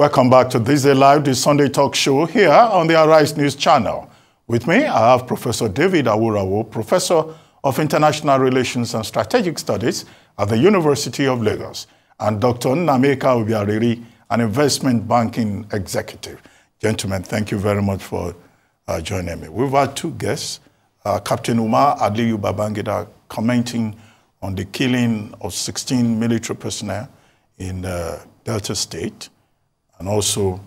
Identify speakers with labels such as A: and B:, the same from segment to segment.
A: Welcome back to This Day Live, the Sunday talk show here on the Arise News channel. With me, I have Professor David Aworawo, Professor of International Relations and Strategic Studies at the University of Lagos, and Dr. Nnaemeka Obiaraeri, an investment banking executive. Gentlemen, thank you very much for uh, joining me. We've had two guests, uh, Captain Umar Aliyu Babangida commenting on the killing of 16 military personnel in uh, Delta State, and also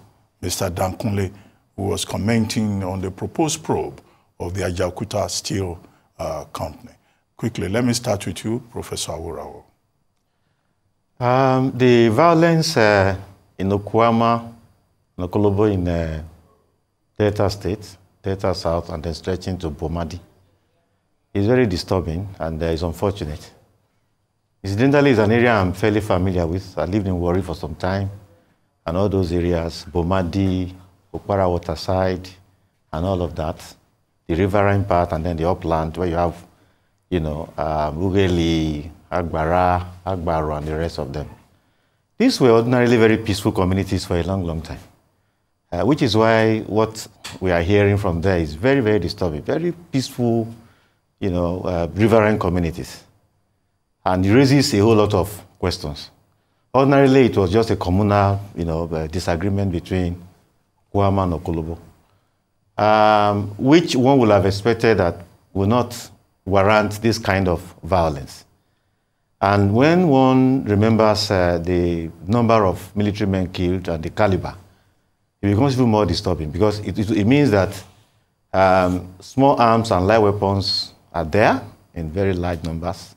A: Mr. Dankunle, who was commenting on the proposed probe of the Ajaokuta Steel uh, Company. Quickly, let me start with you, Professor Aworawo.
B: Um, the violence uh, in Okuama, Nokolobo in uh, Delta State, Delta South, and then stretching to Bomadi is very disturbing and uh, is unfortunate. Incidentally, it's an area I'm fairly familiar with. I lived in Warri for some time, and all those areas, Bomadi, Okpara Waterside, and all of that. The riverine part, and then the upland where you have, you know, um, Ughelli, Agbara, Agbaro, and the rest of them. These were ordinarily very peaceful communities for a long, long time, uh, which is why what we are hearing from there is very, very disturbing. Very peaceful, you know, uh, riverine communities and it raises a whole lot of questions. Ordinarily, it was just a communal, you know, uh, disagreement between Guama and Okolobo, um, which one would have expected that will not warrant this kind of violence. And when one remembers uh, the number of military men killed and the caliber, it becomes even more disturbing because it, it, it means that um, small arms and light weapons are there in very large numbers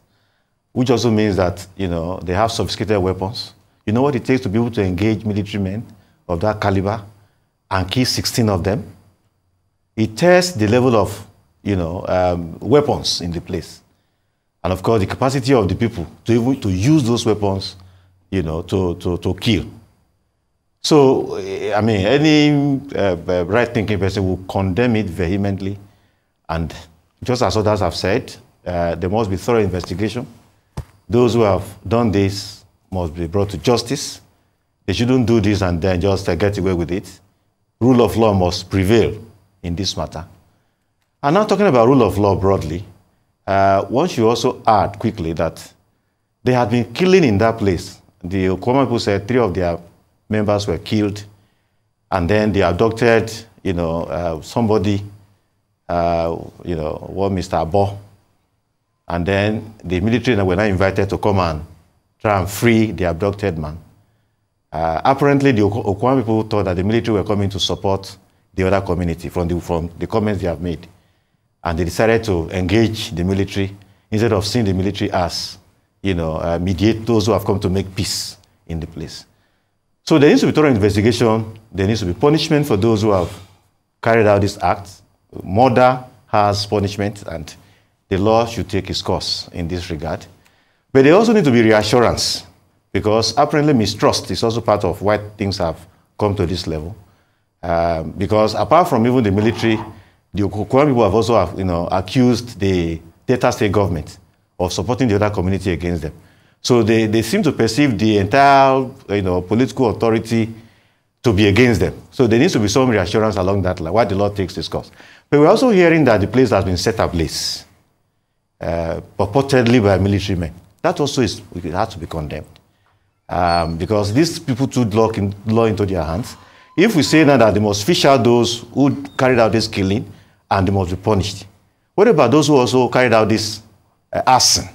B: which also means that you know they have sophisticated weapons. You know what it takes to be able to engage military men of that caliber and kill 16 of them. It tests the level of you know um, weapons in the place, and of course the capacity of the people to even to use those weapons, you know, to to, to kill. So I mean, any uh, right-thinking person will condemn it vehemently, and just as others have said, uh, there must be thorough investigation those who have done this must be brought to justice. They shouldn't do this and then just uh, get away with it. Rule of law must prevail in this matter. And now talking about rule of law broadly, uh, one should also add quickly that they had been killing in that place. The Okoma people said three of their members were killed, and then they abducted, you know, uh, somebody, uh, you know, one Mr. Abo, and then the military were now invited to come and try and free the abducted man. Uh, apparently, the Okwan people thought that the military were coming to support the other community from the, from the comments they have made. And they decided to engage the military instead of seeing the military as, you know, uh, mediate those who have come to make peace in the place. So there needs to be thorough investigation. There needs to be punishment for those who have carried out this act. Murder has punishment, and the law should take its course in this regard. But there also need to be reassurance because apparently mistrust is also part of why things have come to this level. Um, because apart from even the military, the Okokwan people have also you know, accused the Delta State government of supporting the other community against them. So they, they seem to perceive the entire you know, political authority to be against them. So there needs to be some reassurance along that line, why the law takes its course. But we're also hearing that the place has been set ablaze uh, purportedly by military men. That also is, it has to be condemned. Um, because these people took law, in, law into their hands. If we say now that they must fish out those who carried out this killing and they must be punished, what about those who also carried out this uh, arson?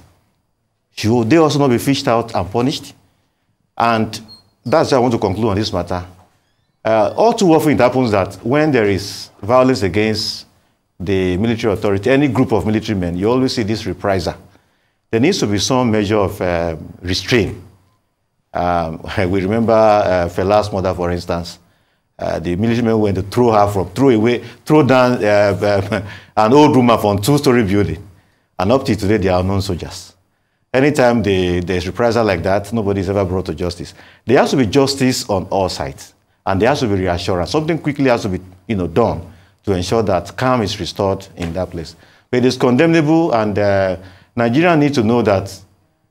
B: Should they also not be fished out and punished? And that's why I want to conclude on this matter. Uh, all too often it happens that when there is violence against the military authority, any group of military men, you always see this reprisal. There needs to be some measure of uh, restraint. Um, we remember uh, Fela's mother, for instance. Uh, the military men went to throw her from, throw away, throw down uh, an old woman from two-story building. And up to today, they are known soldiers. Anytime they, there's reprisal like that, nobody is ever brought to justice. There has to be justice on all sides. And there has to be reassurance. Something quickly has to be you know, done to ensure that calm is restored in that place. But it is condemnable, and uh, Nigeria needs to know that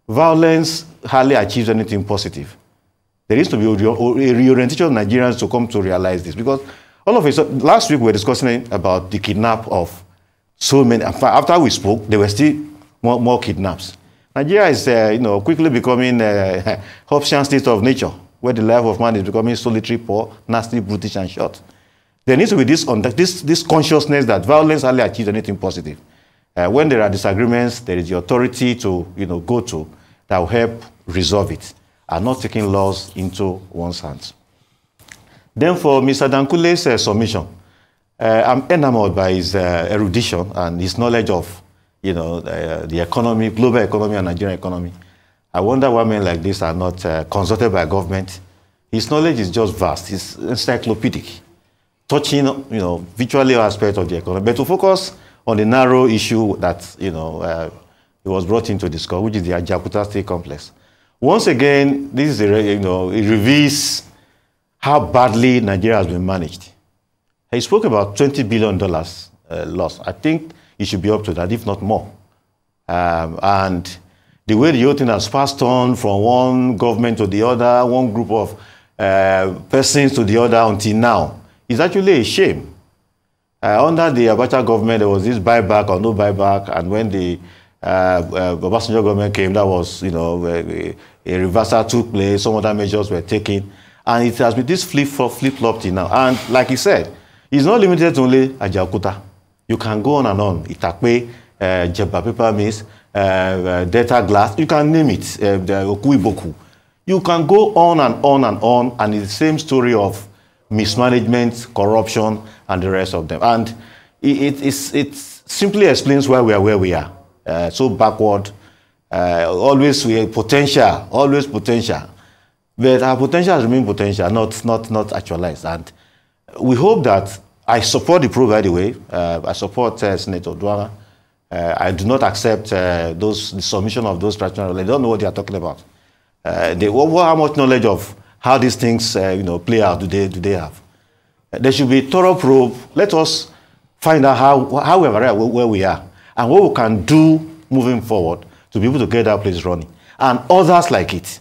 B: violence hardly achieves anything positive. There needs to be a reorientation of Nigerians to come to realize this because all of. So last week we were discussing about the kidnap of so many. After we spoke, there were still more, more kidnaps. Nigeria is, uh, you know, quickly becoming a Hobbesian state of nature, where the life of man is becoming solitary, poor, nasty, brutish, and short. There needs to be this, this, this consciousness that violence hardly achieves anything positive. Uh, when there are disagreements, there is the authority to, you know, go to that will help resolve it, and not taking laws into one's hands. Then for Mr. Dankule's uh, submission, uh, I'm enamored by his uh, erudition and his knowledge of, you know, uh, the economy, global economy and Nigerian economy. I wonder why men like this are not uh, consulted by government. His knowledge is just vast. It's encyclopedic, touching, you know, virtually all aspects of the economy. But to focus on the narrow issue that, you know, uh, he was brought in to discuss, which is the Ajaokuta State Complex. Once again, this is, a, you know, it reveals how badly Nigeria has been managed. He spoke about $20 billion uh, loss. I think it should be up to that, if not more. Um, and the way the whole thing has passed on from one government to the other, one group of uh, persons to the other until now, is actually a shame. Uh, under the Abacha government, there was this buyback or no buyback, and when the uh, uh, Obasanjo government came, that was, you know, a, a reversal took place, some other measures were taken. And it has been this flip-flop flip -flop till now. And like he said, it's not limited to only Ajaokuta. You can go on and on. Itakpe, uh, Jeba paper mills, uh, uh, Delta glass, you can name it, uh, Okuiboku. You can go on and on and on, and it's the same story of mismanagement, corruption, and the rest of them. And it, it, it simply explains why we are where we are. Uh, so backward, uh, always we potential, always potential. But our potential has remained potential, not, not, not actualized. And we hope that I support the probe, by the way. Uh, I support uh, Senator Duara. Uh, I do not accept uh, those, the submission of those traditional They don't know what they are talking about. They, what, how much knowledge of how these things uh, you know, play out do they, do they have? there should be thorough probe. Let us find out how, how we are where we are and what we can do moving forward to be able to get that place running. And others like it.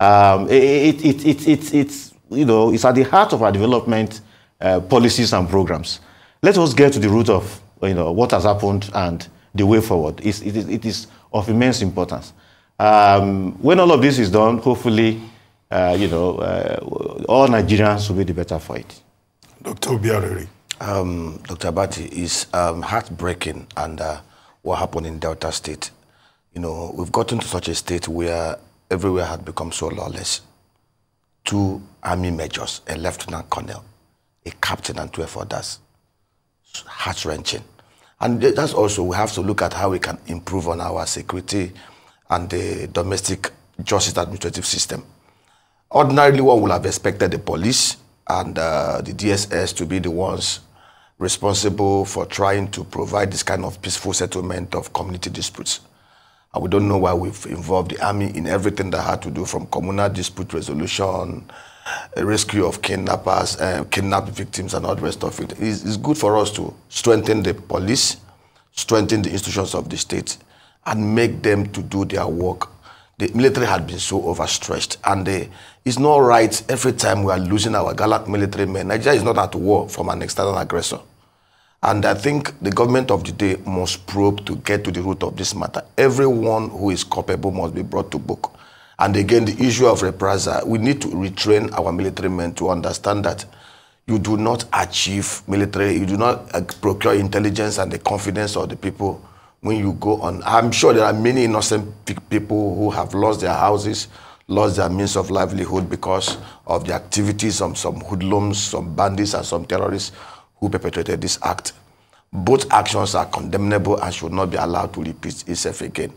B: Um, it, it, it, it, it's, you know, it's at the heart of our development uh, policies and programs. Let us get to the root of you know, what has happened and the way forward. It's, it, is, it is of immense importance. Um, when all of this is done, hopefully, uh, you know, uh, all Nigerians will be the better for it.
A: Dr. Obiaraeri.
C: Um, Dr. Abati, is um, heartbreaking and uh, what happened in Delta State. You know, we've gotten to such a state where everywhere had become so lawless. Two army majors, a lieutenant colonel, a captain, and 12 others. Heart wrenching. And that's also, we have to look at how we can improve on our security and the domestic justice administrative system. Ordinarily, one would have expected the police and uh, the DSS to be the ones responsible for trying to provide this kind of peaceful settlement of community disputes. And we don't know why we've involved the army in everything that had to do from communal dispute resolution, rescue of kidnappers, uh, kidnapped victims, and all the rest of it. It's, it's good for us to strengthen the police, strengthen the institutions of the state, and make them to do their work. The military had been so overstretched, and they, it's not right every time we are losing our gallant military men. Nigeria is not at war from an external aggressor. And I think the government of the day must probe to get to the root of this matter. Everyone who is culpable must be brought to book. And again, the issue of reprisal, we need to retrain our military men to understand that you do not achieve military, you do not uh, procure intelligence and the confidence of the people when you go on. I'm sure there are many innocent people who have lost their houses, lost their means of livelihood because of the activities of some hoodlums, some bandits, and some terrorists who perpetrated this act. Both actions are condemnable and should not be allowed to repeat itself again.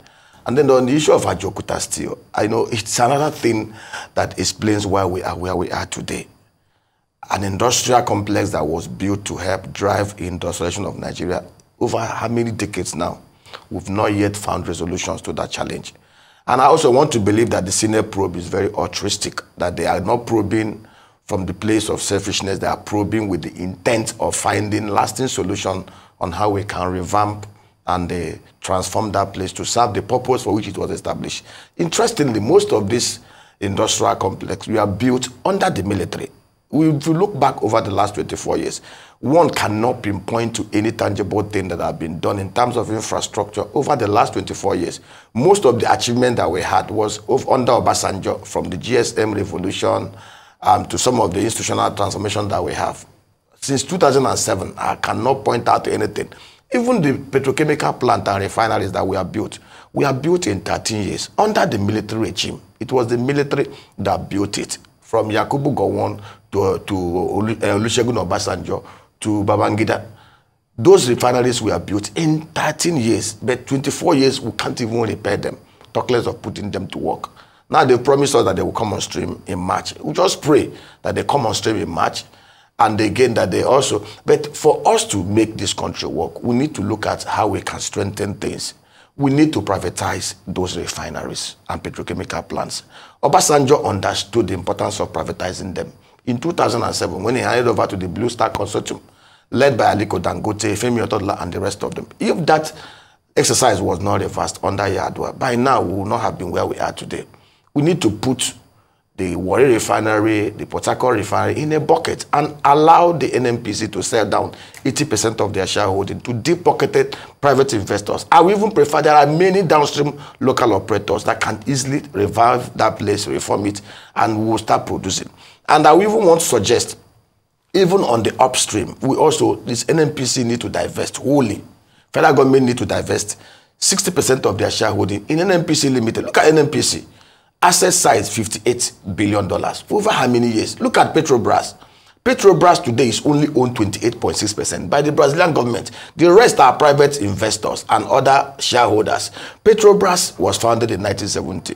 C: And then on the issue of Ajaokuta Steel, I know it's another thing that explains why we are where we are today. An industrial complex that was built to help drive industrialization of Nigeria over how many decades now? We've not yet found resolutions to that challenge. And I also want to believe that the Senate probe is very altruistic, that they are not probing from the place of selfishness. They are probing with the intent of finding lasting solution on how we can revamp and uh, transform that place to serve the purpose for which it was established. Interestingly, most of this industrial complex were built under the military. We, if you look back over the last 24 years, one cannot pinpoint to any tangible thing that have been done in terms of infrastructure over the last 24 years. Most of the achievement that we had was under Obasanjo, from the GSM revolution um, to some of the institutional transformation that we have. Since 2007, I cannot point out to anything. Even the petrochemical plant and refineries that we have built, we have built in 13 years under the military regime. It was the military that built it, from Yakubu Gowon to, to Olusegun Obasanjo to Babangida. Those refineries were built in 13 years, but 24 years we can't even repair them, talk less of putting them to work. Now they promised us that they will come on stream in March. We just pray that they come on stream in March and again that they also, but for us to make this country work, we need to look at how we can strengthen things. We need to privatize those refineries and petrochemical plants. Obasanjo understood the importance of privatizing them in 2007 when he handed over to the Blue Star Consortium, led by Aliko Dangote, Femi Otodola, and the rest of them. If that exercise was not reversed under Yadwa, by now we would not have been where we are today. We need to put the Warri refinery, the Port refinery in a bucket and allow the NNPC to sell down 80% of their shareholding to deep-pocketed private investors. I will even prefer there are many downstream local operators that can easily revive that place, reform it, and will start producing. And I even want to suggest, even on the upstream, we also, this NNPC need to divest wholly. Federal government need to divest 60% of their shareholding in NNPC Limited. Look at NNPC. Asset size $58 billion. Over how many years? Look at Petrobras. Petrobras today is only owned 28.6% by the Brazilian government. The rest are private investors and other shareholders. Petrobras was founded in 1970.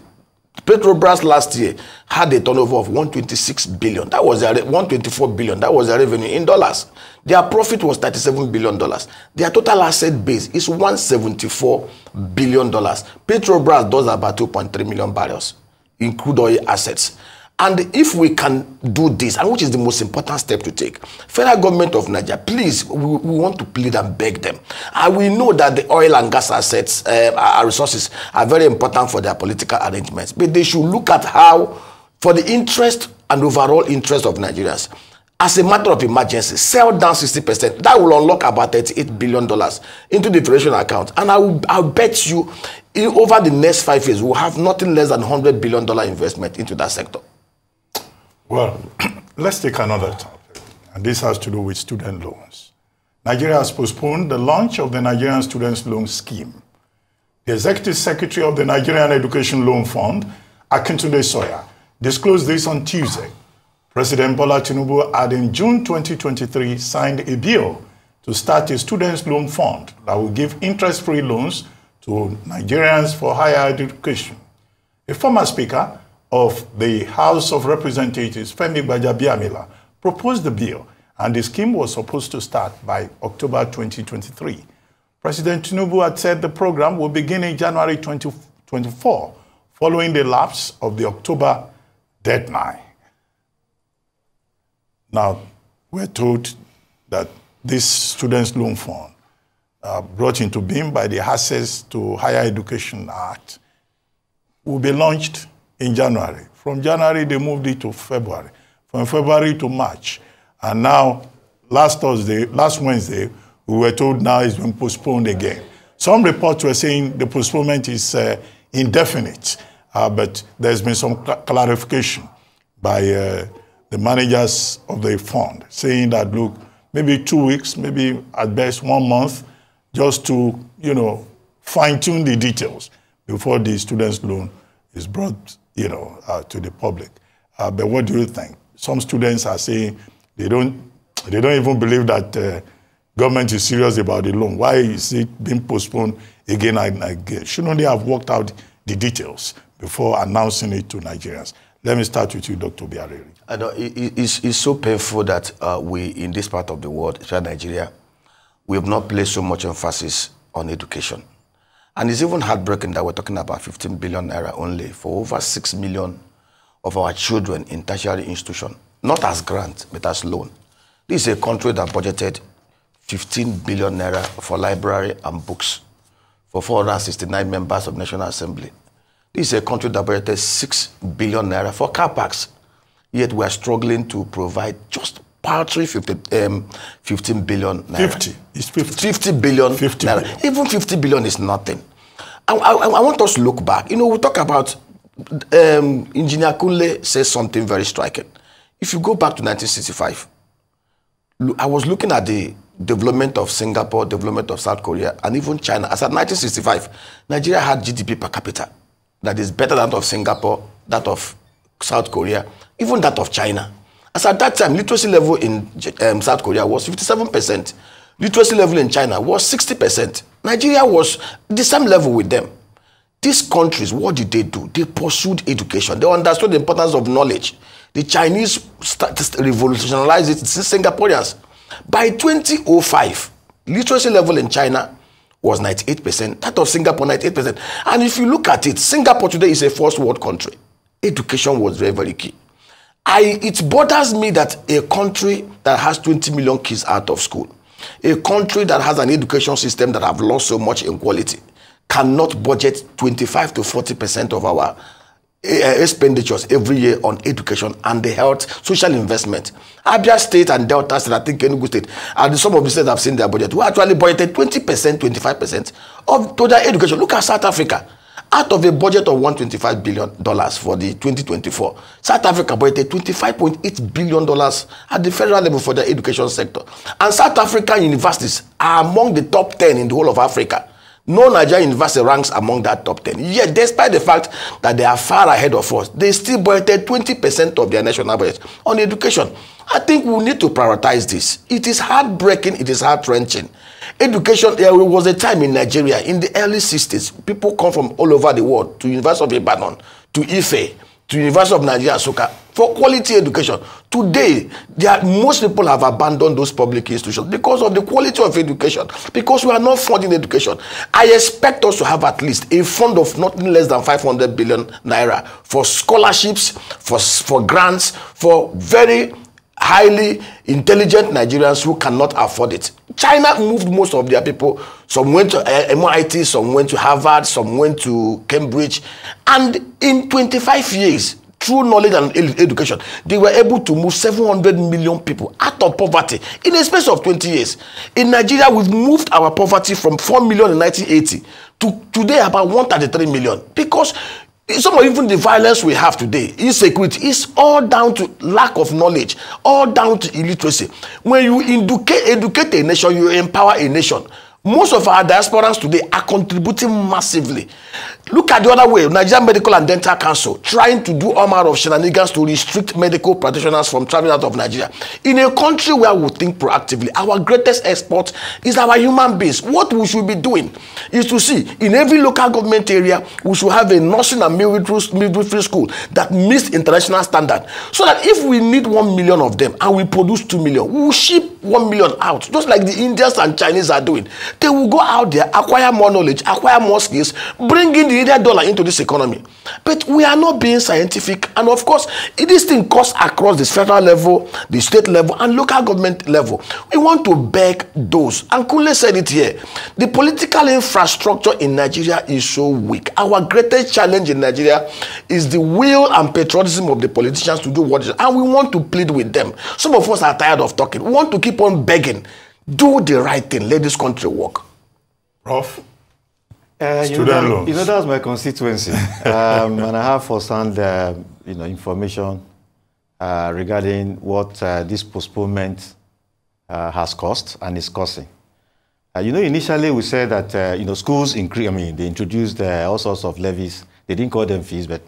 C: Petrobras last year had a turnover of 126 billion. That was their 124 billion. That was their revenue in dollars. Their profit was 37 billion dollars. Their total asset base is 174 billion dollars. Petrobras does about 2.3 million barrels, include oil assets. And if we can do this, and which is the most important step to take, federal government of Nigeria, please, we, we want to plead and beg them. And we know that the oil and gas assets, uh, our resources, are very important for their political arrangements. But they should look at how, for the interest and overall interest of Nigerians, as a matter of emergency, sell down 60%. That will unlock about $38 billion into the federation account. And I will I'll bet you, in, over the next five years, we'll have nothing less than $100 billion investment into that sector.
A: Well, let's take another topic, and this has to do with student loans. Nigeria has postponed the launch of the Nigerian Students' Loan Scheme. The Executive Secretary of the Nigerian Education Loan Fund, Akintunde Sawyer, disclosed this on Tuesday. President Bola Tinubu had in June 2023 signed a bill to start a students' loan fund that will give interest-free loans to Nigerians for higher education. A former speaker, of the House of Representatives, Femi Gbajabiamila, proposed the bill, and the scheme was supposed to start by October 2023. President Tinubu had said the program will begin in January 2024, following the lapse of the October deadline. Now, we're told that this Students' Loan Fund, uh, brought into being by the Access to Higher Education Act, will be launched in January. From January, they moved it to February. From February to March. And now, last Thursday, last Wednesday, we were told now it's been postponed again. Some reports were saying the postponement is uh, indefinite, uh, but there's been some cl clarification by uh, the managers of the fund saying that, look, maybe two weeks, maybe at best one month, just to, you know, fine tune the details before the students' loan is brought you know, uh, to the public. Uh, but what do you think? Some students are saying they don't, they don't even believe that uh, government is serious about the loan. Why is it being postponed again and again? Shouldn't they have worked out the details before announcing it to Nigerians? Let me start with you, Dr. Biareri.
C: I know it, it's, it's so painful that uh, we, in this part of the world, especially Nigeria, we have not placed so much emphasis on education. And it's even heartbreaking that we're talking about 15 billion naira only for over 6 million of our children in tertiary institution, not as grant, but as loan. This is a country that budgeted 15 billion naira for library and books for 469 members of National Assembly. This is a country that budgeted 6 billion naira for car parks. Yet we are struggling to provide just paltry 50, um, 15 billion naira.
A: 50. It's 50.
C: 50 billion
A: 50
C: naira.
A: billion.
C: Even 50 billion is nothing. I, I, I want us to look back. You know, we talk about um, Engineer Kunle says something very striking. If you go back to 1965, I was looking at the development of Singapore, development of South Korea, and even China. As at 1965, Nigeria had GDP per capita that is better than that of Singapore, that of South Korea, even that of China. As at that time, literacy level in um, South Korea was 57%. Literacy level in China was 60%. Nigeria was the same level with them. These countries, what did they do? They pursued education. They understood the importance of knowledge. The Chinese revolutionized it. It's Singaporeans. By 2005, literacy level in China was 98%. That of Singapore, 98%. And if you look at it, Singapore today is a first world country. Education was very, very key. I, it bothers me that a country that has 20 million kids out of school, a country that has an education system that have lost so much in quality, cannot budget 25 to 40 percent of our eh, expenditures every year on education and the health social investment. Abia State and Delta State, I think Enugu State, and some of the states have seen their budget. We actually budgeted 20 percent, 25 percent of total education. Look at South Africa. Out of a budget of 125 billion dollars for the 2024, South Africa budgeted 25.8 billion dollars at the federal level for the education sector. And South African universities are among the top 10 in the whole of Africa. No Nigerian university ranks among that top 10. Yet, despite the fact that they are far ahead of us, they still budgeted 20% of their national budget on education. I think we need to prioritize this. It is heartbreaking, it is heart wrenching. Education, there was a time in Nigeria in the early 60s, people come from all over the world to University of Ibadan, to Ife, to University of Nigeria, Soka, for quality education. Today, are, most people have abandoned those public institutions because of the quality of education, because we are not funding education. I expect us to have at least a fund of nothing less than 500 billion naira for scholarships, for, for grants, for very highly intelligent Nigerians who cannot afford it. China moved most of their people. Some went to uh, MIT, some went to Harvard, some went to Cambridge. And in 25 years, through knowledge and ed- education, they were able to move 700 million people out of poverty in a space of 20 years. In Nigeria, we've moved our poverty from 4 million in 1980 to today about 133 million because some of even the violence we have today insecurity is all down to lack of knowledge all down to illiteracy when you educate educate a nation you empower a nation most of our diasporans today are contributing massively. Look at the other way. Nigerian medical and dental council trying to do all manner of shenanigans to restrict medical practitioners from traveling out of nigeria. In a country where we think proactively our greatest export is our human beings. What we should be doing is to see in every local government area we should have a nursing and midwifery school that meets international standard. So that if we need one million of them and we produce two million we will ship one million out just like the indians and chinese are doing they will go out there acquire more knowledge acquire more skills bring in the indian dollar into this economy. But we are not being scientific. And of course this thing cuts across the federal level the state level and local government level. We want to beg those. And kunle said it here the political infrastructure in nigeria is so weak. Our greatest challenge in nigeria is the will and patriotism of the politicians to do what is and we want to plead with them. Some of us are tired of talking. We want to keep on begging do the right thing let this country work
A: Prof.
B: Uh, you, know,
A: loans.
B: you know, that's my constituency. um, and I have first-hand uh, you know, information uh, regarding what uh, this postponement uh, has cost and is costing. Uh, you know, initially we said that, uh, you know, schools increase, I mean, they introduced uh, all sorts of levies. They didn't call them fees, but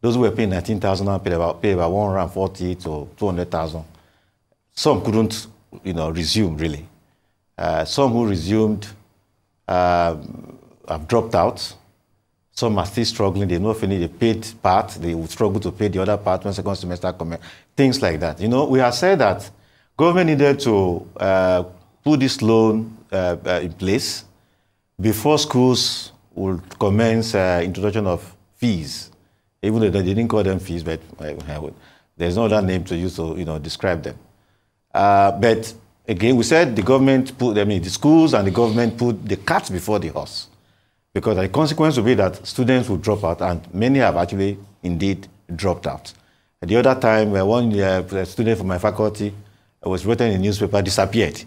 B: those who were paying 19,000 now paid about, paid about 140 to 200,000. Some couldn't, you know, resume really. Uh, some who resumed uh, have dropped out. Some are still struggling. They not finish the paid part. They will struggle to pay the other part when second semester comes. Things like that. You know, we have said that government needed to uh, put this loan uh, uh, in place before schools would commence introduction of fees. Even though they didn't call them fees, but there's no other name to use to you know describe them. But again, we said the government put, I mean, the schools and the government put the cart before the horse. because the consequence will be that students will drop out, and many have actually indeed dropped out. At the other time, one uh, student from my faculty uh, was written in a newspaper, disappeared.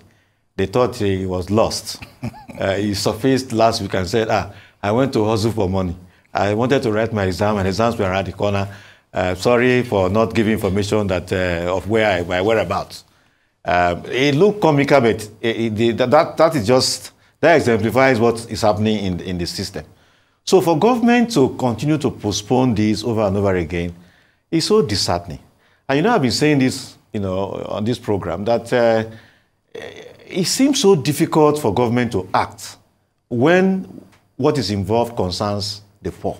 B: They thought he was lost. uh, he surfaced last week and said, ah, I went to hustle for money. I wanted to write my exam, and exams were around the corner. Uh, sorry for not giving information that uh, of where I, my whereabouts. Um, it looked comical, but it, it, that, that is just that exemplifies what is happening in, in the system. So for government to continue to postpone this over and over again is so disheartening. And you know, I've been saying this, you know, on this program that uh, it seems so difficult for government to act when what is involved concerns the poor.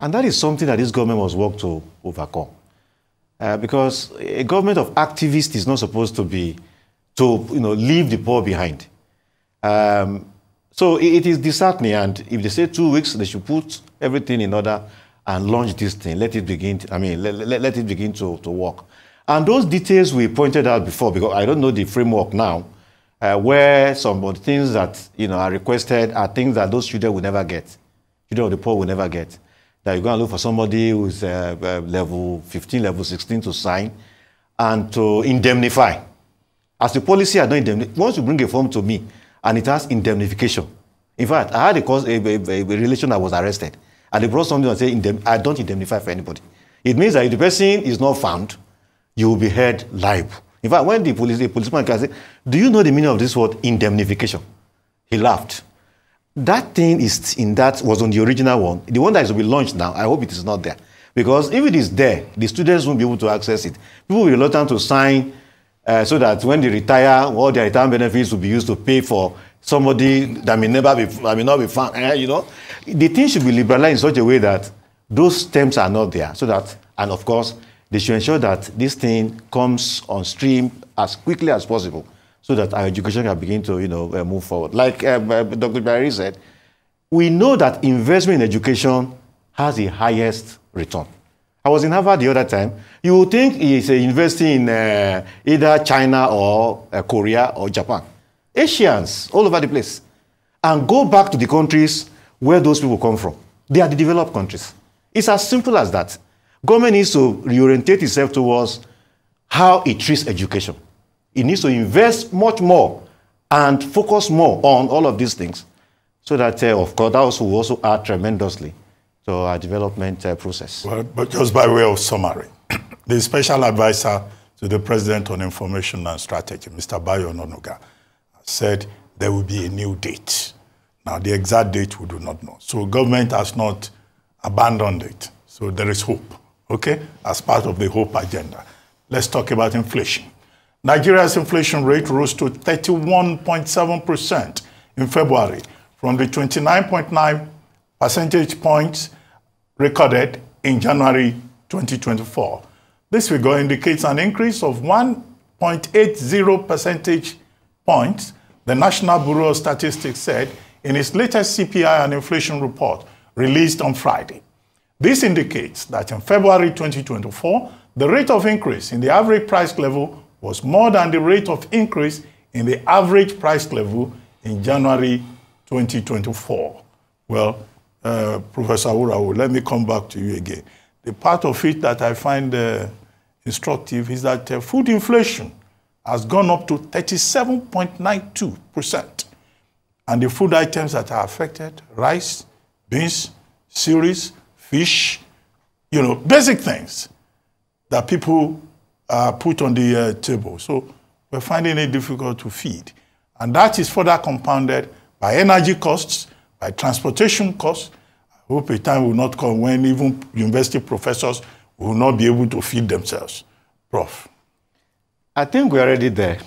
B: And that is something that this government must work to overcome. Uh, because a government of activists is not supposed to be, to, you know, leave the poor behind. Um, so it, it is disheartening, and if they say two weeks, they should put everything in order and launch this thing. Let it begin. To, I mean, let, let, let, it begin to, to work. And those details we pointed out before, because I don't know the framework now, uh, where some of the things that you know are requested are things that those children will never get, children of the poor will never get. That you're going to look for somebody who's uh, uh, level 15, level 16 to sign, and to indemnify. As the policy, I don't indemnify. Once you bring a form to me, and it has indemnification. In fact, I had a, cause, a, a, a relation that was arrested, and they brought something and said, I don't indemnify for anybody. It means that if the person is not found, you will be held liable. In fact, when the police, the policeman can say, Do you know the meaning of this word indemnification? He laughed. That thing is in that was on the original one. The one that is to be launched now, I hope it is not there. Because if it is there, the students won't be able to access it. People will be reluctant to sign uh, so that when they retire, all their retirement benefits will be used to pay for somebody that may never be, that may not be found. Uh, you know, the thing should be liberalized in such a way that those terms are not there. So that, and of course, they should ensure that this thing comes on stream as quickly as possible, so that our education can begin to, you know, uh, move forward. Like uh, uh Dr. Barry said, we know that investment in education has the highest return. I was in Harvard the other time. You would think he's uh, investing in uh, either China or uh, Korea or Japan. Asians all over the place. And go back to the countries where those people come from. They are the developed countries. It's as simple as that. Government needs to reorientate itself towards how it treats education. It needs to invest much more and focus more on all of these things so that, uh, of course, that also will also add tremendously to our development uh, process.
A: Well, but just by way of summary, the special advisor to the President on Information and Strategy, Mr. Bayo Onanuga, said there will be a new date. Now, the exact date we do not know. So government has not abandoned it. So there is hope, okay, as part of the hope agenda. Let's talk about inflation. Nigeria's inflation rate rose to 31.7% in February from the 29.9 percentage points recorded in January 2024. This figure indicates an increase of 1.80 percentage points, the National Bureau of Statistics said in its latest CPI and inflation report released on Friday. This indicates that in February 2024, the rate of increase in the average price level was more than the rate of increase in the average price level in January 2024. Well, uh, Professor Aworawo, let me come back to you again. The part of it that I find uh, instructive is that uh, food inflation has gone up to 37.92%. And the food items that are affected, rice, beans, cereals, fish, you know, basic things that people uh, put on the uh, table. So we're finding it difficult to feed. And that is further compounded by energy costs, by transportation costs. I hope a time will not come when even university professors will not be able to feed themselves. Prof.
B: I think we're already there.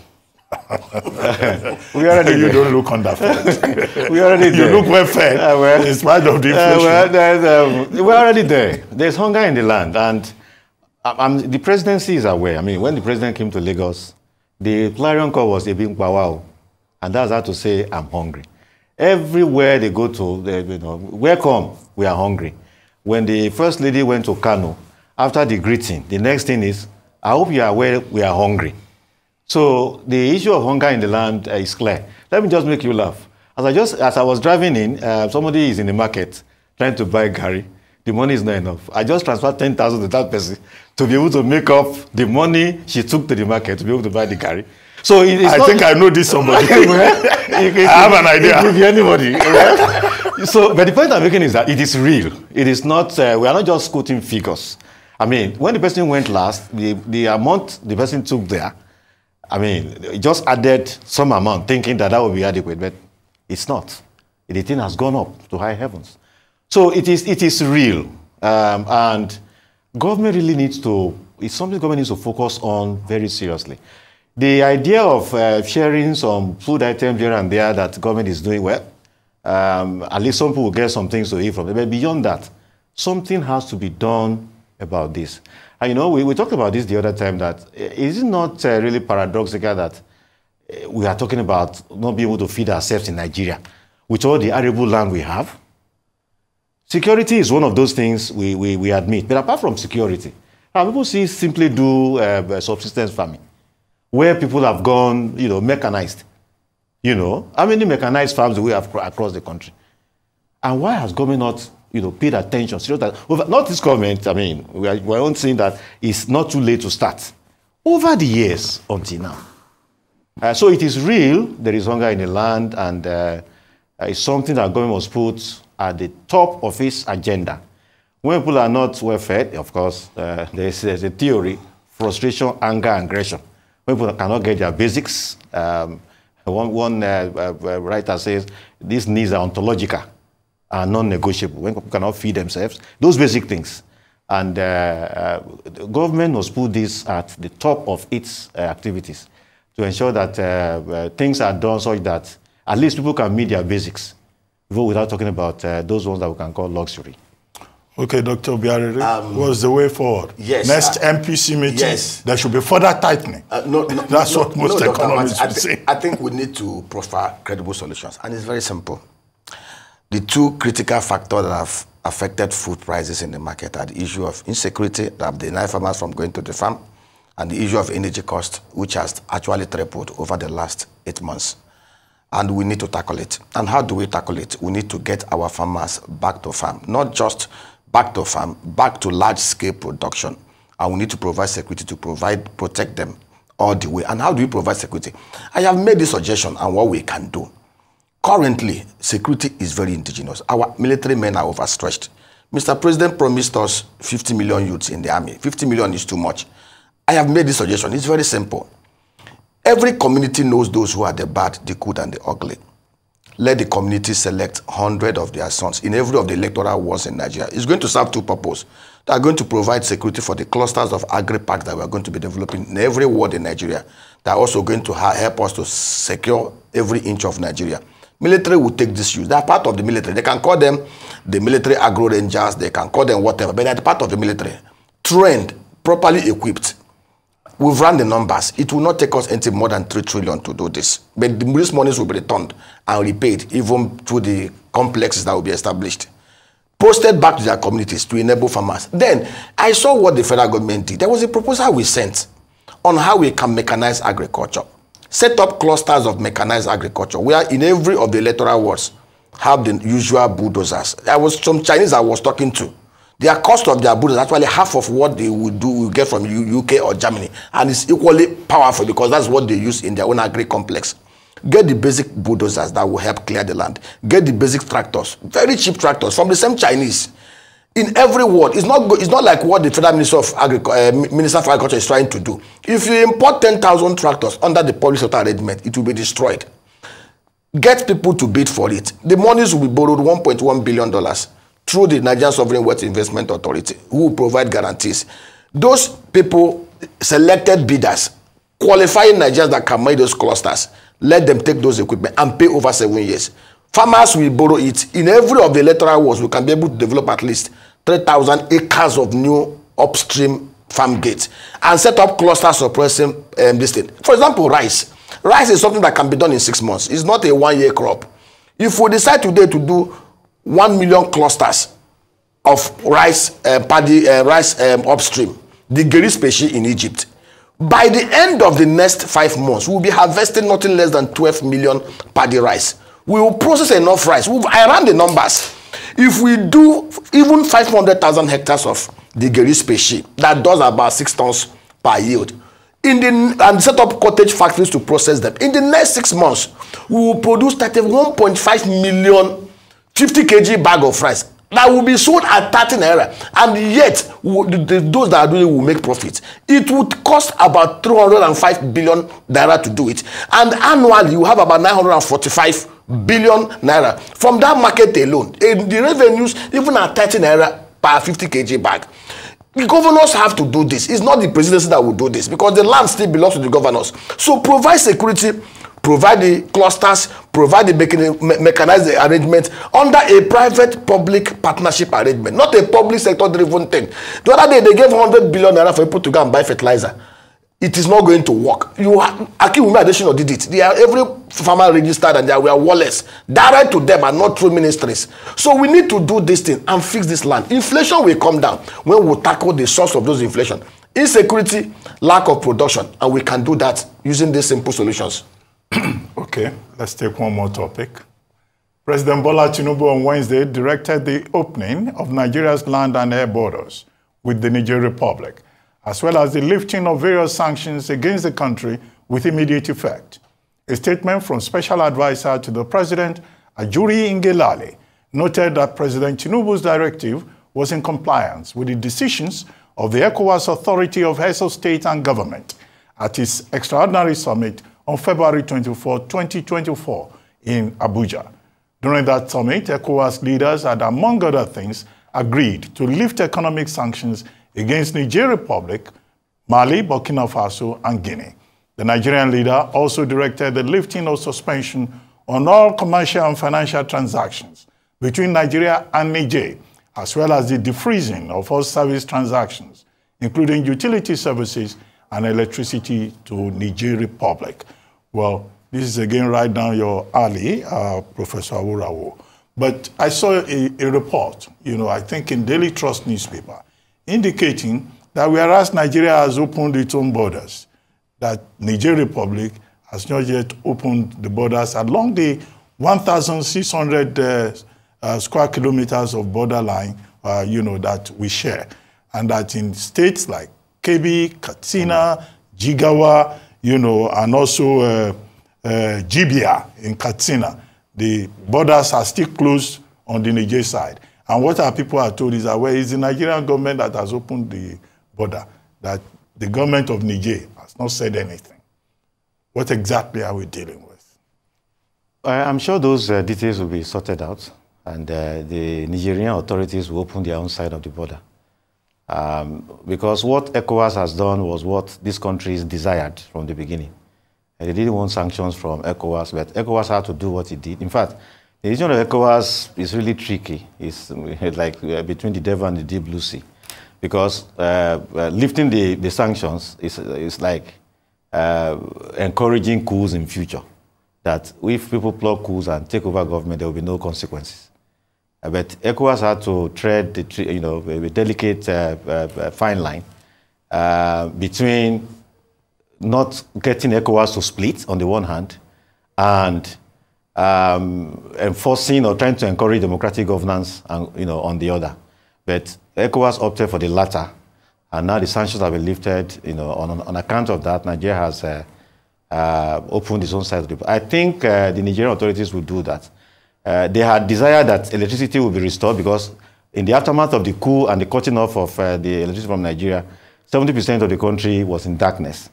A: we already you there. don't look underfed.
B: we already there.
A: You look well fed uh, well, in spite of the inflation. Uh,
B: well, um, we're already there. There's hunger in the land. And the presidency is aware. I mean, when the president came to Lagos, the clarion call was big wow. And that's how to say, I'm hungry. Everywhere they go to, they, you know, welcome, we are hungry. When the first lady went to Kano, after the greeting, the next thing is, I hope you are aware we are hungry. So the issue of hunger in the land uh, is clear. Let me just make you laugh. As I just as I was driving in, uh, somebody is in the market trying to buy garri. The money is not enough. I just transferred ten thousand to that person to be able to make up the money she took to the market to be able to buy the Gary.
A: So it, I not, think I know this somebody. I have an idea.
B: It could be anybody. so, but the point I'm making is that it is real. It is not. Uh, we are not just quoting figures. I mean, when the person went last, the, the amount the person took there, I mean, it just added some amount, thinking that that would be adequate, but it's not. The thing has gone up to high heavens. So it is, it is real. Um, and government really needs to, it's something government needs to focus on very seriously. The idea of uh, sharing some food items here and there that government is doing well, um, at least some people will get some things to eat from it. But beyond that, something has to be done about this. And you know, we, we talked about this the other time that eh, it not uh, really paradoxical that uh, we are talking about not being able to feed ourselves in Nigeria with all the arable land we have? Security is one of those things we, we, we admit. But apart from security, people see simply do uh, subsistence farming, where people have gone, you know, mechanized. You know, how many mechanized farms do we have across the country? And why has government not you know, paid attention. Not this government, I mean, we are, we are saying that it's not too late to start. Over the years until now. Uh, so it is real, there is hunger in the land, and uh, it's something that government must put at the top of its agenda. When people are not well fed, of course, uh, there's, there's, a theory frustration, anger, aggression. When people cannot get their basics, um, one, one uh, uh, writer says these needs are ontological are non-negotiable, when people cannot feed themselves, those basic things. And uh, uh, the government must put this at the top of its uh, activities to ensure that uh, uh, things are done such that at least people can meet their basics, without talking about uh, those ones that we can call luxury.
A: Okay, Dr. Obiaraeri, um, what's the way forward?
C: Yes.
A: Next uh, MPC meeting, yes. there should be further tightening. Uh, no, no, That's no, what most no, economists would say.
C: I think we need to profile credible solutions, and it's very simple. The two critical factors that have affected food prices in the market are the issue of insecurity that have denied farmers from going to the farm and the issue of energy cost, which has actually tripled over the last eight months. And we need to tackle it. And how do we tackle it? We need to get our farmers back to farm, not just back to farm, back to large-scale production. And we need to provide security to provide, protect them all the way. And how do we provide security? I have made this suggestion and what we can do. Currently, security is very indigenous. Our military men are overstretched. Mr. President promised us 50 million youths in the army. 50 million is too much. I have made this suggestion. It's very simple. Every community knows those who are the bad, the good, and the ugly. Let the community select 100 of their sons in every of the electoral wards in Nigeria. It's going to serve two purposes. They are going to provide security for the clusters of agri-parks that we are going to be developing in every ward in Nigeria. They are also going to help us to secure every inch of Nigeria. Military will take this use. They are part of the military. They can call them the military agro rangers. They can call them whatever, but they are part of the military. Trained, properly equipped. We've run the numbers. It will not take us anything more than 3 trillion to do this. But these monies will be returned and repaid even to the complexes that will be established. Posted back to their communities to enable farmers. Then, I saw what the federal government did. There was a proposal we sent on how we can mechanize agriculture set up clusters of mechanized agriculture where in every of the electoral wards have the usual bulldozers. There was some Chinese I was talking to. Their cost of their bulldozers actually half of what they would do will get from UK or Germany. And it's equally powerful because that's what they use in their own agri complex. Get the basic bulldozers that will help clear the land. Get the basic tractors, very cheap tractors from the same Chinese in every word. It's not it's not like what the federal minister of agriculture, uh, minister for agriculture is trying to do. If you import 10,000 tractors under the public sector arrangement, it will be destroyed. Get people to bid for it. The monies will be borrowed 1.1 billion dollars through the Nigerian Sovereign Wealth Investment Authority, who provide guarantees. Those people selected bidders, qualifying Nigerians that can make those clusters, let them take those equipment and pay over seven years. Farmers will borrow it. In every of the electoral wards, we can be able to develop at least 3,000 acres of new upstream farm gates and set up clusters suppressing um, this thing. For example, rice. Rice is something that can be done in six months. It's not a one-year crop. If we decide today to do one million clusters of rice uh, paddy uh, rice um, upstream, the Geri species in Egypt, by the end of the next five months, we'll be harvesting nothing less than 12 million paddy rice we will process enough rice. We've, I ran the numbers. If we do even 500,000 hectares of the Geri species, that does about six tons per yield. In the, and set up cottage factories to process them. In the next six months, we will produce 31.5 million 50 kg bag of rice that will be sold at 30 naira. And yet the, the, those that are doing it will make profit. It would cost about 305 billion naira to do it. And annually you have about 945 billion naira. From that market alone and the revenues even at 30 naira per 50 kg bag. The governors have to do this. It's not the presidency that will do this because the land still belongs to the governors. So provide security provide the clusters provide the mechanized arrangement under a private public partnership arrangement not a public sector driven thing. The other day they gave 100 billion naira for people to go and buy fertilizer. It is not going to work. You akinwumi adesina did it. They are every farmer registered and they are wallets. Direct to them and not through ministries. So we need to do this thing and fix this land. Inflation will come down when we tackle the source of those inflation. Insecurity lack of production and we can do that using these simple solutions
A: okay, let's take one more topic. President Bola Tinubu on Wednesday directed the opening of Nigeria's land and air borders with the Niger Republic, as well as the lifting of various sanctions against the country with immediate effect. A statement from Special Advisor to the President, Ajuri Ngelale, noted that President Tinubu's directive was in compliance with the decisions of the ECOWAS Authority of Heads of State and Government at its extraordinary summit on February 24, 2024 in Abuja. During that summit, ECOWAS leaders had, among other things, agreed to lift economic sanctions against Niger Republic, Mali, Burkina Faso, and Guinea. The Nigerian leader also directed the lifting of suspension on all commercial and financial transactions between Nigeria and Niger, as well as the defreezing of all service transactions, including utility services and electricity to Niger Republic. Well, this is again right down your alley, uh, Professor Awurawo. But I saw a, a, report, you know, I think in Daily Trust newspaper, indicating that whereas Nigeria has opened its own borders, that Niger Republic has not yet opened the borders along the 1,600 uh, uh, square kilometers of borderline, uh, you know, that we share. And that in states like Kebbi, Katsina, Jigawa, you know, and also uh, uh, Jibia in Katsina. The borders are still closed on the Niger side. And what our people are told is that, well, it's the Nigerian government that has opened the border, that the government of Niger has not said anything. What exactly are we dealing with?
B: I'm sure those uh, details will be sorted out, and uh, the Nigerian authorities will open their own side of the border. Um, because what ECOWAS has done was what these countries desired from the beginning. And they didn't want sanctions from ECOWAS, but ECOWAS had to do what it did. In fact, the region of ECOWAS is really tricky. It's like uh, between the devil and the deep blue sea. Because uh, uh, lifting the, the sanctions is, is like uh, encouraging coups in future. That if people plot coups and take over government, there will be no consequences. Uh, but ECOWAS had to tread, the, you know, a delicate uh, uh, fine line uh, between not getting ECOWAS to split on the one hand and um, enforcing or trying to encourage democratic governance and, you know, on the other. But ECOWAS opted for the latter, and now the sanctions have been lifted. You know, on, on account of that, Nigeria has uh, uh, opened its own side. I think uh, the Nigerian authorities will do that. Uh, they had desired that electricity would be restored because in the aftermath of the coup and the cutting off of uh, the electricity from Nigeria, 70% of the country was in darkness.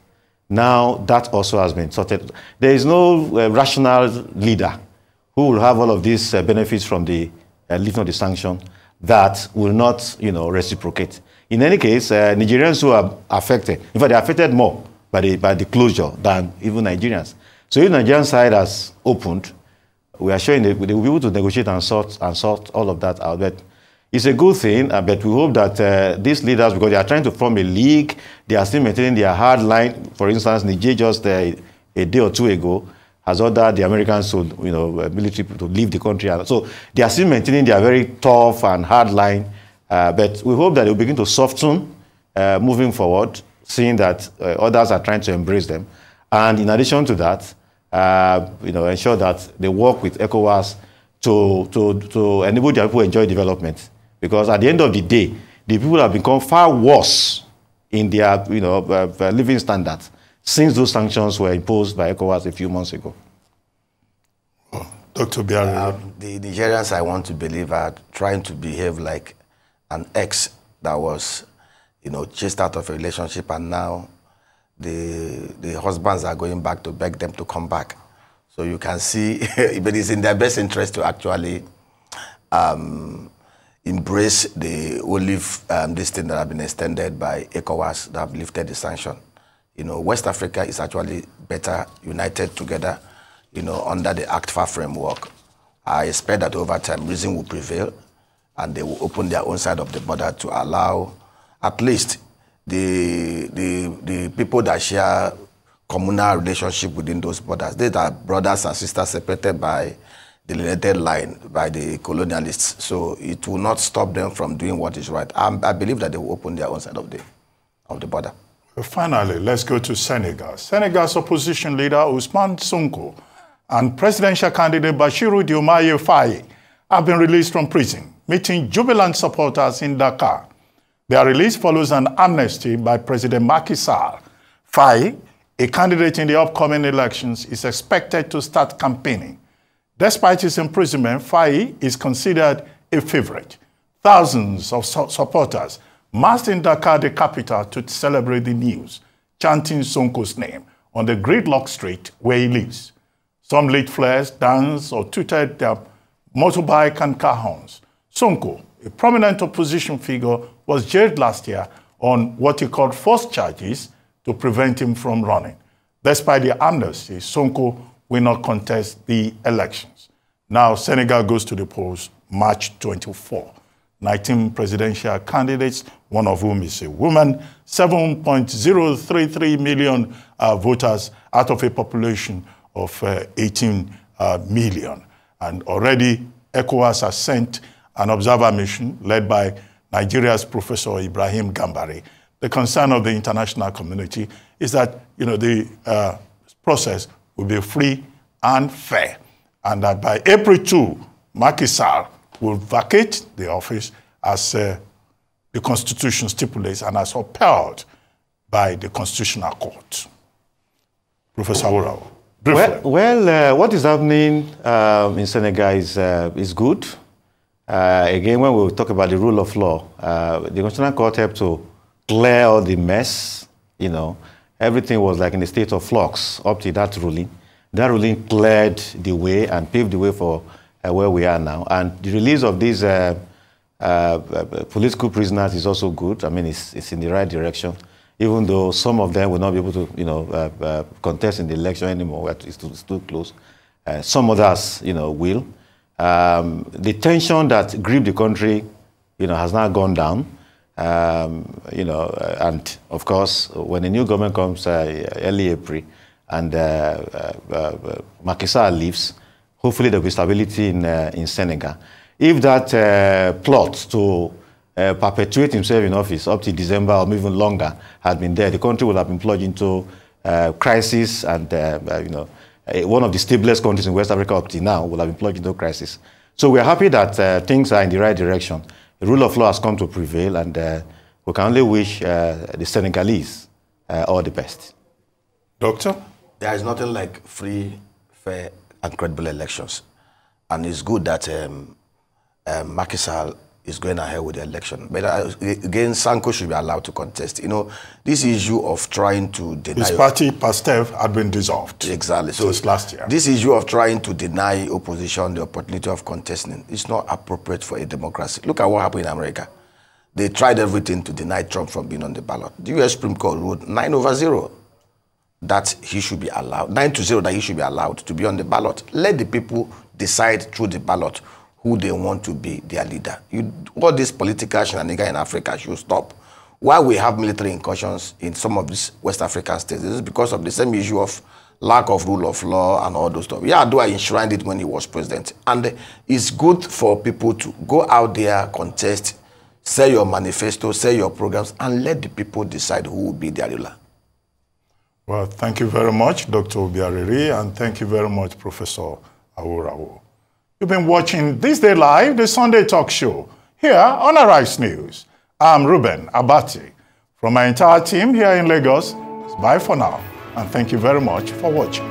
B: Now that also has been sorted. There is no uh, rational leader who will have all of these uh, benefits from the uh, lifting of the sanction that will not, you know, reciprocate. In any case, uh, Nigerians who are affected, in fact, they are affected more by the, by the closure than even Nigerians. So if Nigerian side has opened, we are showing that they will be able to negotiate and sort and sort all of that out. But it's a good thing, uh, but we hope that uh, these leaders, because they are trying to form a league, they are still maintaining their hard line. For instance, Niger just uh, a day or two ago has ordered the Americans to, you know, uh, military to leave the country. So they are still maintaining their very tough and hard line. Uh, but we hope that they will begin to soften uh, moving forward, seeing that others are trying to embrace them. And in addition to that, uh, you know, ensure that they work with ECOWAS to, to, to enable their people to enjoy development. Because at the end of the day, the people have become far worse in their you know, uh, living standards since those sanctions were imposed by ECOWAS a few months ago.
A: Dr. Obiaraeri.
C: Um, the Nigerians, I want to believe, are trying to behave like an ex that was, you know, chased out of a relationship, and now the the husbands are going back to beg them to come back. So you can see, but it's in their best interest to actually um, embrace the olive um, this thing that have been extended by ECOWAS that have lifted the sanction. You know, West Africa is actually better united together you know, under the AfCFTA framework. I expect that over time reason will prevail and they will open their own side of the border to allow at least the, the, the people that share communal relationship within those borders. They are brothers and sisters separated by the delineated line by the colonialists. So it will not stop them from doing what is right. I, I believe that they will open their own side of the, of the border.
A: Finally, let's go to Senegal. Senegal's opposition leader, Ousmane Sonko, and presidential candidate Bashiru Diomaye Faye have been released from prison, meeting jubilant supporters in Dakar. Their release follows an amnesty by President Macky Sall. Faye, a candidate in the upcoming elections, is expected to start campaigning. Despite his imprisonment, Faye is considered a favorite. Thousands of su supporters massed in Dakar, the capital, to celebrate the news, chanting Sonko's name on the gridlock street where he lives. Some lit flares, danced, or tooted their motorbike and car horns. Sonko, a prominent opposition figure, was jailed last year on what he called false charges to prevent him from running. Despite the amnesty, Sonko will not contest the elections. Now, Senegal goes to the polls March 24. 19 presidential candidates, one of whom is a woman, 7.033 million uh, voters out of a population of uh, 18 uh, million. And already ECOWAS has sent an observer mission led by Nigeria's Professor Ibrahim Gambari. The concern of the international community is that you know, the uh, process will be free and fair, and that by April 2, Macky Sall will vacate the office as uh, the Constitution stipulates and as upheld by the Constitutional Court. Professor Aworawo.
B: Well, well uh, what is happening um, in Senegal is, uh, is good. Uh, again, when we talk about the rule of law, uh, the Constitutional Court helped to clear all the mess. You know, everything was like in a state of flux up to that ruling. That ruling cleared the way and paved the way for uh, where we are now. And the release of these uh, political prisoners is also good. I mean, it's, it's in the right direction even though some of them will not be able to, you know, uh, uh, contest in the election anymore. It's too, it's too close. Uh, some others, you know, will. Um, the tension that gripped the country, you know, has now gone down. Um, you know, uh, and of course, when the new government comes uh, early April and uh, uh, Sall leaves, hopefully there will be stability in, in Senegal. If that plot to uh, perpetuate himself in office up to December or even longer had been there, the country would have been plunged into uh, crisis and, uh, uh you know, uh, one of the stablest countries in West Africa up to now will have been plunged into crisis. So we're happy that uh, things are in the right direction. The rule of law has come to prevail and we can only wish the Senegalese all the best.
A: Doctor?
C: There is nothing like free, fair, and credible elections. And it's good that um, um, Macky Sall is going ahead with the election. But uh, again, Sonko should be allowed to contest. You know, this issue of trying to deny...
A: His party, PASTEF, had been dissolved.
C: Exactly.
A: So it's last year.
C: This issue of trying to deny opposition the opportunity of contesting is not appropriate for a democracy. Look at what happened in America. They tried everything to deny Trump from being on the ballot. The U.S. Supreme Court ruled 9 over 0 that he should be allowed, 9 to 0 that he should be allowed to be on the ballot. Let the people decide through the ballot who they want to be their leader. You, all this political shenanigans in Africa should stop. Why we have military incursions in some of these West African states is because of the same issue of lack of rule of law and all those stuff. Yar'Adua enshrined it when he was president. And it's good for people to go out there, contest, say your manifesto, say your programs, and let the people decide who will be their ruler.
A: Well, thank you very much, Dr. Obiaraeri, and thank you very much, Professor Aworawo. You've been watching This Day Live, the Sunday talk show, here on Arise News. I'm Reuben Abati. From my entire team here in Lagos, bye for now, and thank you very much for watching.